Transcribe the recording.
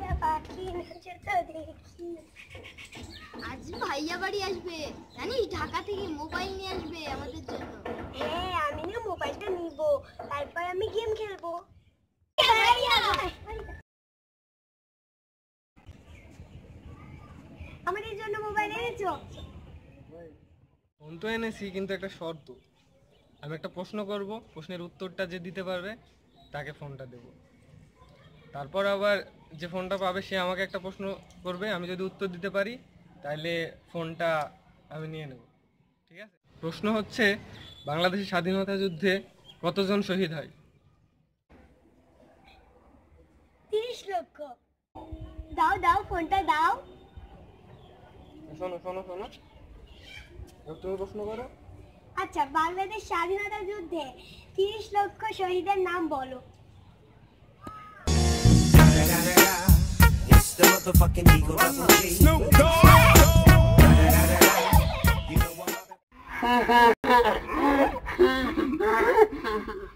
টিয়া পাখি নাচে তো দেখি। আজ ভাইয়া বাড়ি আসবে। জানিস ঢাকা থেকে মোবাইল নিয়ে আসবে আমাদের জন্য। হ্যাঁ আমি না মোবাইলটা নিব। তারপর আমি গেম খেলব। আমাদের জন্য মোবাইল এনেছো? ফোন তো এনেছি কিন্তু একটা শর্ত। আমি একটা প্রশ্ন করব প্রশ্নের উত্তরটা যে দিতে পারবে তাকে ফোনটা দেব। তারপর আবার যে ফোনটা পাবে সে আমাকে একটা প্রশ্ন করবে আমি যদি উত্তর দিতে পারি তাহলে ফোনটা আমি নিয়ে নেব। ঠিক আছে? প্রশ্ন হচ্ছে বাংলাদেশের স্বাধীনতা যুদ্ধে কতজন শহীদ হয়? তিরিশ লক্ষ। দাও দাও ফোনটা দাও। শোনো শোনো শোনো। তুমি প্রশ্ন করো। আচ্ছা বাংলাদেশ স্বাধীনতা যুদ্ধে তিরিশ লক্ষ শহীদের নাম বলো। motherfucking eagle. Snoop Dogg.